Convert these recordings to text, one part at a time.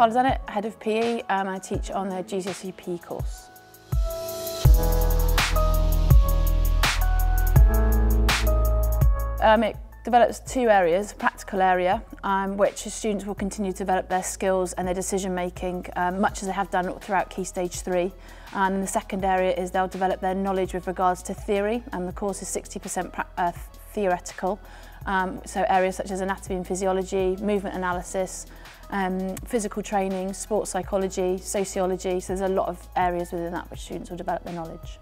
Carla Dennett, Head of PE, and I teach on the GCSE PE course. Um, it develops two areas, practical area, um, which students will continue to develop their skills and their decision making, um, much as they have done throughout Key Stage 3. And the second area is they'll develop their knowledge with regards to theory, and the course is 60% uh, theoretical. Um, so areas such as anatomy and physiology, movement analysis, um, physical training, sports psychology, sociology. So there's a lot of areas within that which students will develop their knowledge.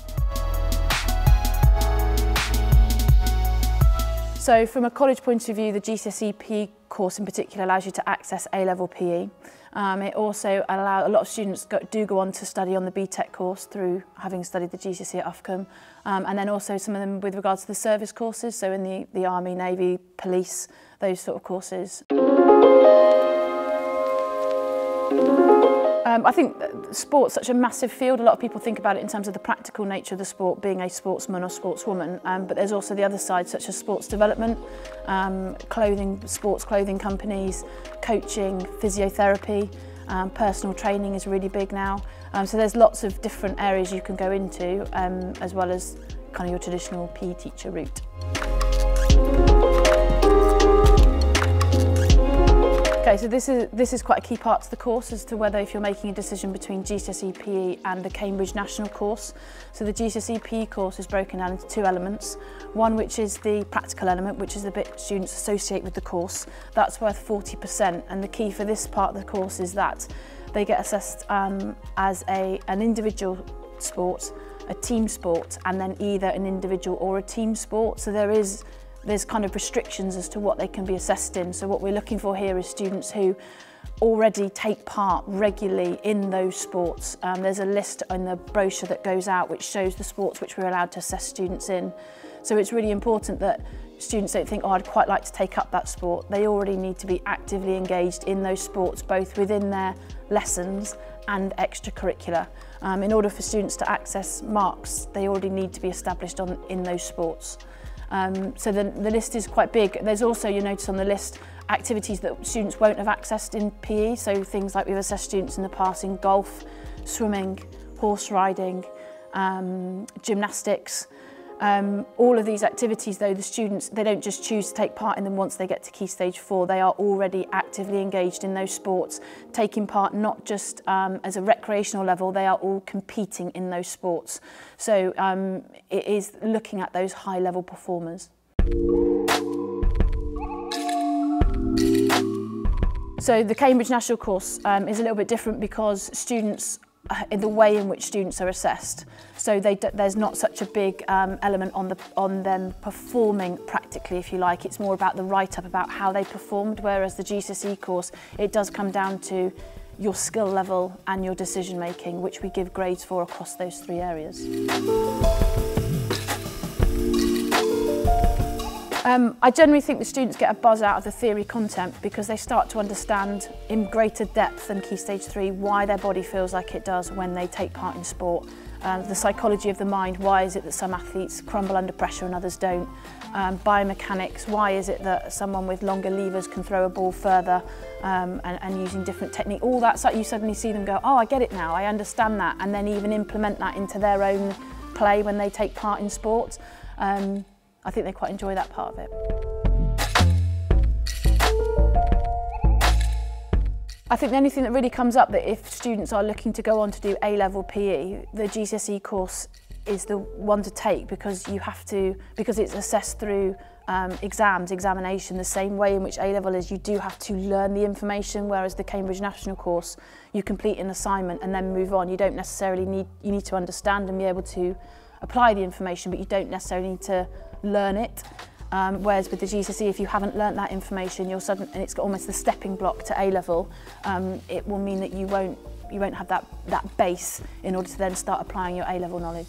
So from a college point of view, the GCSE PE course in particular allows you to access A-level PE. Um, it also allows a lot of students go, do go on to study on the BTEC course through having studied the GCSE at Uffculme. Um, and then also some of them with regards to the service courses, so in the, the Army, Navy, Police, those sort of courses. Um, I think sport's such a massive field. A lot of people think about it in terms of the practical nature of the sport, being a sportsman or sportswoman. Um, but there's also the other side, such as sports development, um, clothing, sports clothing companies, coaching, physiotherapy, um, personal training is really big now. Um, so there's lots of different areas you can go into, um, as well as kind of your traditional PE teacher route. Okay, so this is this is quite a key part to the course as to whether if you're making a decision between GCSE PE and the Cambridge National course. So the GCSE PE course is broken down into two elements. One which is the practical element, which is the bit students associate with the course. That's worth 40% and the key for this part of the course is that they get assessed um, as a, an individual sport, a team sport and then either an individual or a team sport. So there is there's kind of restrictions as to what they can be assessed in. So what we're looking for here is students who already take part regularly in those sports. Um, there's a list in the brochure that goes out which shows the sports which we're allowed to assess students in. So it's really important that students don't think, oh, I'd quite like to take up that sport. They already need to be actively engaged in those sports, both within their lessons and extracurricular. Um, in order for students to access marks, they already need to be established on, in those sports. Um, so the, the list is quite big. There's also, you notice on the list, activities that students won't have accessed in PE. So things like we've assessed students in the past in golf, swimming, horse riding, um, gymnastics, Um, all of these activities, though, the students, they don't just choose to take part in them once they get to Key Stage 4. They are already actively engaged in those sports, taking part not just um, as a recreational level, they are all competing in those sports. So um, it is looking at those high-level performers. So the Cambridge National course um, is a little bit different because students in the way in which students are assessed. So they, there's not such a big um, element on, the, on them performing practically, if you like. It's more about the write-up, about how they performed, whereas the GCSE course, it does come down to your skill level and your decision making, which we give grades for across those three areas. Um, I generally think the students get a buzz out of the theory content because they start to understand in greater depth than Key Stage 3 why their body feels like it does when they take part in sport. Um, the psychology of the mind, why is it that some athletes crumble under pressure and others don't? Um, biomechanics, why is it that someone with longer levers can throw a ball further um, and, and using different technique? All that, so you suddenly see them go, oh, I get it now, I understand that, and then even implement that into their own play when they take part in sport. Um, I think they quite enjoy that part of it. I think the only thing that really comes up that if students are looking to go on to do A-level PE, the GCSE course is the one to take because you have to, because it's assessed through um, exams, examination, the same way in which A-level is, you do have to learn the information, whereas the Cambridge National course, you complete an assignment and then move on. You don't necessarily need, you need to understand and be able to apply the information, but you don't necessarily need to learn it. Um, whereas with the GCSE, if you haven't learnt that information, you're sudden, and it's almost the stepping block to A level, um, it will mean that you won't, you won't have that, that base in order to then start applying your A level knowledge.